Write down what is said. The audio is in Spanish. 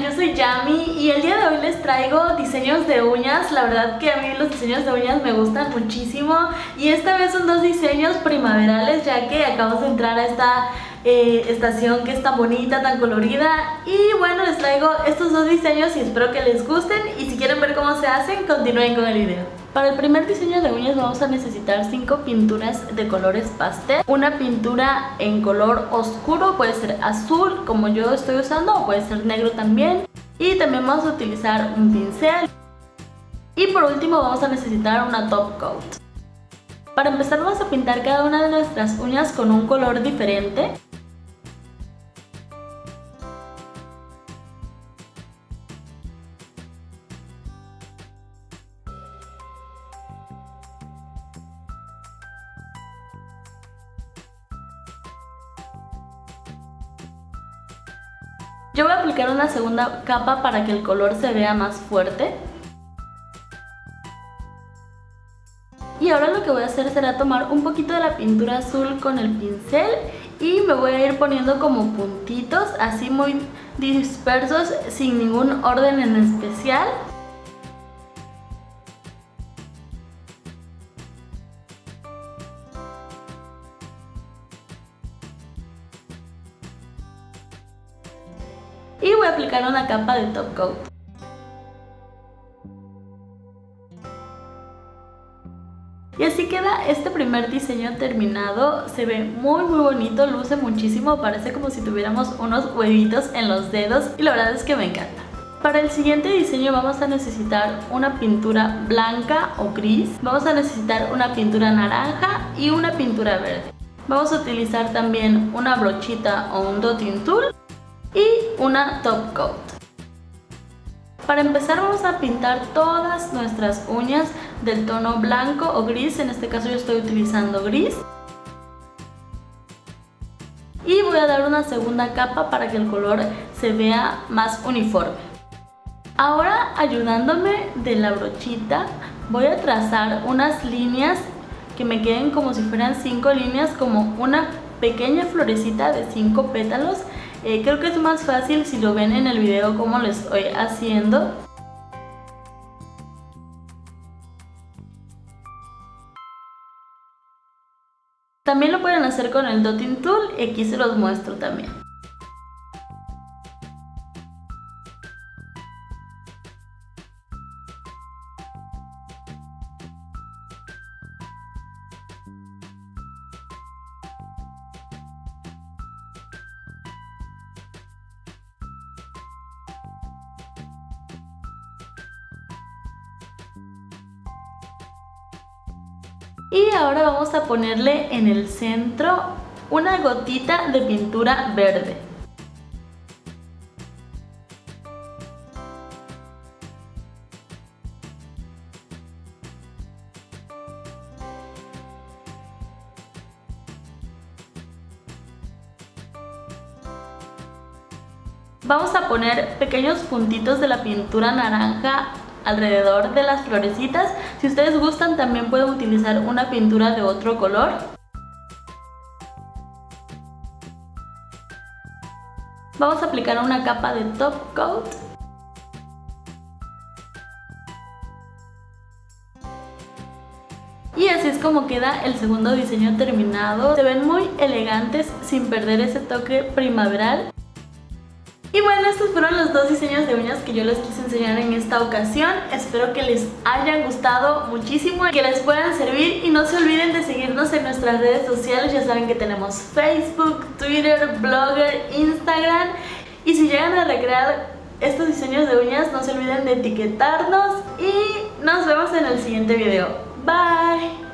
Yo soy Yami y el día de hoy les traigo diseños de uñas. La verdad que a mí los diseños de uñas me gustan muchísimo y esta vez son dos diseños primaverales ya que acabamos de entrar a esta eh, estación que es tan bonita, tan colorida y bueno les traigo estos dos diseños y espero que les gusten y si quieren ver cómo se hacen continúen con el video. Para el primer diseño de uñas vamos a necesitar 5 pinturas de colores pastel. Una pintura en color oscuro, puede ser azul como yo estoy usando o puede ser negro también. Y también vamos a utilizar un pincel. Y por último vamos a necesitar una top coat. Para empezar vamos a pintar cada una de nuestras uñas con un color diferente Yo voy a aplicar una segunda capa para que el color se vea más fuerte. Y ahora lo que voy a hacer será tomar un poquito de la pintura azul con el pincel y me voy a ir poniendo como puntitos, así muy dispersos, sin ningún orden en especial. Y voy a aplicar una capa de top coat. Y así queda este primer diseño terminado, se ve muy muy bonito, luce muchísimo, parece como si tuviéramos unos huevitos en los dedos y la verdad es que me encanta. Para el siguiente diseño vamos a necesitar una pintura blanca o gris, vamos a necesitar una pintura naranja y una pintura verde. Vamos a utilizar también una brochita o un dotting tool y una top coat. Para empezar vamos a pintar todas nuestras uñas del tono blanco o gris, en este caso yo estoy utilizando gris. Y voy a dar una segunda capa para que el color se vea más uniforme. Ahora ayudándome de la brochita voy a trazar unas líneas que me queden como si fueran cinco líneas como una pequeña florecita de cinco pétalos eh, creo que es más fácil si lo ven en el video como lo estoy haciendo. También lo pueden hacer con el Dotting Tool y aquí se los muestro también. Y ahora vamos a ponerle en el centro una gotita de pintura verde. Vamos a poner pequeños puntitos de la pintura naranja alrededor de las florecitas. Si ustedes gustan también pueden utilizar una pintura de otro color. Vamos a aplicar una capa de top coat. Y así es como queda el segundo diseño terminado. Se ven muy elegantes sin perder ese toque primaveral. Y bueno, estos fueron los dos diseños de uñas que yo les quise enseñar en esta ocasión. Espero que les hayan gustado muchísimo y que les puedan servir. Y no se olviden de seguirnos en nuestras redes sociales. Ya saben que tenemos Facebook, Twitter, Blogger, Instagram. Y si llegan a recrear estos diseños de uñas, no se olviden de etiquetarnos. Y nos vemos en el siguiente video. Bye!